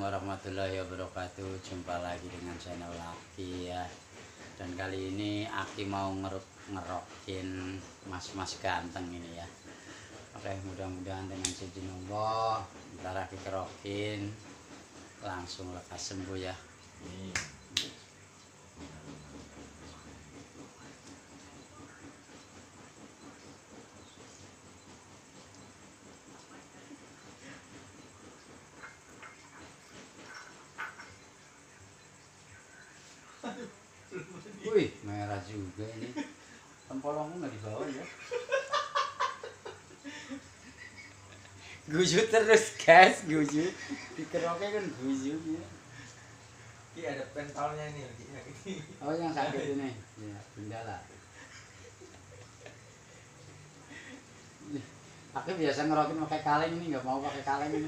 warahmatullahi wabarakatuh. Jumpa lagi dengan channel Aki ya. Dan kali ini Aki mau ngeruk ngerokin mas-mas ganteng ini ya. Oke mudah-mudahan dengan izin Allah Ntar Aki kerokin Langsung lekas sembuh ya merah juga ini Tempolongmu nggak dibawa ya Guju terus guys Guju. Dikeroknya kan guju ya Ki ada pentolnya ini Ki. Oh yang sakit ini. Ya benda lah. Aku biasa ngerokin pakai kaleng ini nggak mau pakai kaleng ini